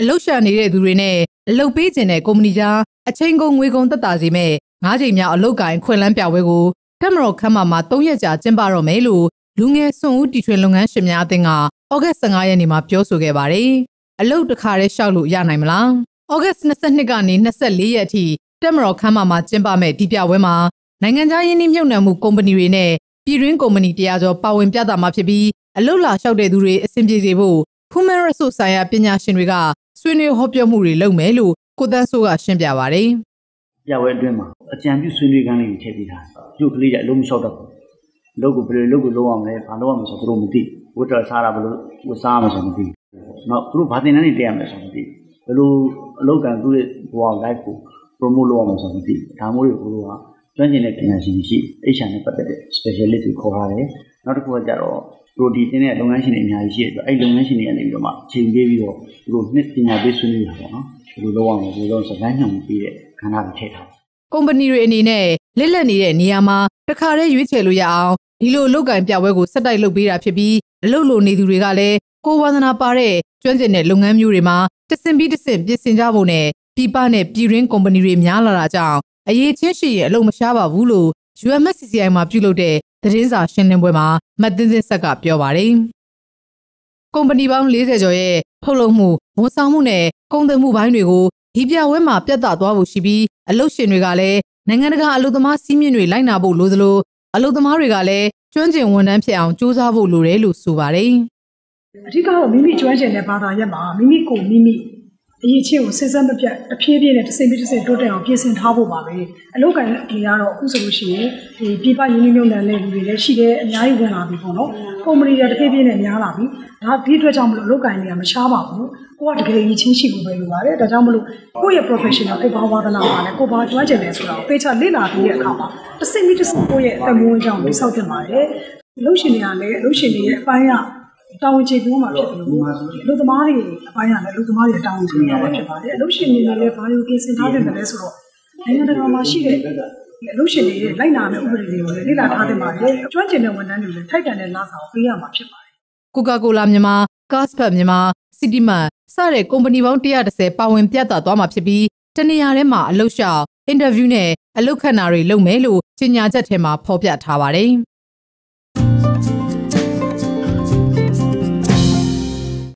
အလုရှာနေတဲ့သူတွေနဲ့အလုပေးခြင်းတဲ့ကုမ္ပဏီကြားအချိန်ကုန်ငွေကုန်သက်သာစေမဲ့၅ချိန်မြောက်အလုကိုင်ခွင့်လန်းပြပွဲကိုတက်မတော်ခမ်းမမှာ၃ရက်ကြာကျင်းပတော့မယ်လို့လူငယ်စွန့်ဦးတီထွင်လုပ်ငန်းရှင်များအသင်းကဩဂတ်15ရက်နေ့မှာပြောဆိုခဲ့ပါတယ်။အလုတခါတည်းရှောက်လို့ရနိုင်မလား။ဩဂတ်22ကနေ24ရက်အထိတက်မတော်ခမ်းမမှာကျင်းပမဲ့ဒီပြပွဲမှာနိုင်ငံခြားရင်းနှီးမြှုပ်နှံမှုကုမ္ပဏီတွေနဲ့ပြည်တွင်းကုမ္ပဏီတရားကျော်ပါဝင်ပြသမှာဖြစ်ပြီးအလုလာလျှောက်တဲ့သူတွေအဆင်ပြေစေဖို့ Human Resource ဆိုင်ရာပညာရှင်တွေကဆွေးနွေးဟောပြောမှုတွေလုပ်မယ်လို့ကိုတန်းစိုးကရှင်းပြပါတယ်။ပြပွဲအတွင်းမှာအကြံပြုဆွေးနွေးခန်းလေးတွေထည့်ပေးထားတယ်။ကျုပ်ကလေးကအလုံးမလျှောက်တတ်ဘူး။လုပ်ကိုဘယ်လိုလုပ်ကိုလုပ်အောင်လဲဘာလုပ်အောင်ဆိုတော့သူတို့မသိဘူး။ဝတ်တော်စားတာဘယ်လိုဝတ်စားမှာဆိုမသိဘူး။နောက်သူတို့ဘာသင်တန်းတွေတက်ရမယ်ဆိုမသိဘူး။ဘယ်လိုအလုပ်ကံသူ့ရဲ့ဘဝ life ကို promote လုပ်အောင်ဆိုမသိဘူး။ဒါမျိုးတွေကိုတို့ကကျွမ်းကျင်တဲ့ပညာရှင်ရှိ HR နဲ့ပတ်သက်တဲ့ specialist တွေခေါ်ထားတယ်။ နောက်တစ်ခုကကြတော့သူတို့ဒီတင်းတဲ့လုပ်ငန်းရှင်တွေအများကြီးရှိတဲ့အတွက်အဲ့လုပ်ငန်းရှင်တွေကနေပြီးတော့မှချိန်ပေးပြီးတော့သူတို့နှစ်ပညာပေးဆွေးနွေးတာပေါ့နော်ဘယ်လိုလုပ်အောင်လဲဘယ်လိုလုပ်စကားညွှန်ပေးတဲ့ခန္ဓာတွေထည့်ထားကုမ္ပဏီတွေအနေနဲ့လက်လက်နေတဲ့နေရာမှာတခါတည်းရွေးချယ်လို့ရအောင်ဒီလိုလောက်ကင်ပြပွဲကိုစက်တိုက်လုပ်ပေးတာဖြစ်ပြီးအလုပ်လိုနေသူတွေကလည်းကိုဝါသနာပါတဲ့ကျွမ်းကျင်တဲ့လုပ်ငန်းမျိုးတွေမှာတဆင်ပြီးတဆင်ပြင်ဆင်ကြဖို့နဲ့ပြည်ပနဲ့ပြည်ရင်းကုမ္ပဏီတွေများလာတာကြောင့်အရေးချင်းရှိရင်အလုပ်မရှားပါဘူးလို့ UMSCCI မှာပြုလုပ်တဲ့ သတင်းစာရှင်းလင်းပွဲမှာမတ်တင်းတင်းဆက်ကပြောပါတယ်။ကုမ္ပဏီပေါင်း40ကျော်ရဲ့ထုတ်လုပ်မှုဝန်ဆောင်မှုနဲ့ကုန်သွယ်မှုပိုင်းတွေကိုဒီပြပွဲမှာပြတ်သားသွားဖို့ရှိပြီးအလုပ်ရှင်တွေကလည်းနိုင်ငံတကာအလုပ်သမားစီးမြင့်တွေလိုက်နာဖို့လိုသလိုအလုပ်သမားတွေကလည်းကျွမ်းကျင်ဝန်ထမ်းဖြစ်အောင်စူးစမ်းဖို့လိုတယ်လို့ဆိုပါတယ်။အထူးကတော့မိမိကျွမ်းကျင်တဲ့ဘာသာရပ်မှာမိမိကိုမိမိ အရေးချင်းကိုစဉ်ဆက်မပြတ်တဖြည်းဖြည်းနဲ့တစ်စိမ့်ပြီးတစ်စိမ့်တိုးတက်အောင်ပြင်ဆင်ထားဖို့ပါပဲအလုပ်ကန်တွေကတော့အခုဆိုလို့ရှိရင်ဒီပြပရင်းနှီးမြှုပ်နှံတဲ့လူတွေလည်းရှိတယ်အများကြီးဝင်လာပြီပေါ့နော်ကုမ္ပဏီတွေတဖြည်းဖြည်းနဲ့များလာပြီဒါဒီအတွက်ကြောင့်မလို့အလုပ်ကန်တွေကမရှားပါဘူးကိုကတကယ်ကြီးချင်းရှိဖို့ပဲလိုပါတယ်ဒါကြောင့်မလို့ကိုယ့်ရဲ့ professional ကိုဘာဝါဒနာပါလဲကိုဘာကျွမ်းကျင်လဲဆိုတာကိုပေချလေ့လာပြီးတဲ့အခါမှာတစ်စိမ့်ပြီးတစ်စိမ့်ကိုယ့်ရဲ့အသက်မွေးကြောင့်ဆောက်တင်ပါတယ်အလုပ်ရှင်တွေကလည်းအလုပ်ရှင်တွေရဲ့အပိုင်းက တာဝန်ကျေပွားမှာဖြစ်တယ်လို့လူသမားတွေအပိုင်းရတယ်လူသမားတွေတာဝန်ကျေပွားမှာဖြစ်ပါတယ်အလုပ်ရှင်တွေလည်းဘာလို့ပြင်ဆင်ထားတယ်လဲဆိုတော့နိုင်ငံတကာမှာရှိတဲ့အလုပ်ရှင်တွေရဲ့လိုက်နာတဲ့ဥပဒေတွေကိုလည်းလေ့လာထားတဲ့မှာလေကျွမ်းကျင်တဲ့ဝန်ထမ်းတွေလည်းထိုက်တန်တဲ့လစာကိုပေးရမှာဖြစ်ပါတယ်ကိုကာကိုလာမြန်မာကာ့စ်ဖတ်မြန်မာစီတီမန်စတဲ့ကုမ္ပဏီပေါင်း130ပါဝင်ပြသသွားမှာဖြစ်ပြီးတနေရာထဲမှာအလုပ်ရှောက်အင်တာဗျူးနဲ့အလုပ်ခန့်တာတွေလုပ်မယ်လို့ကြေညာချက်ထဲမှာဖော်ပြထားပါတယ်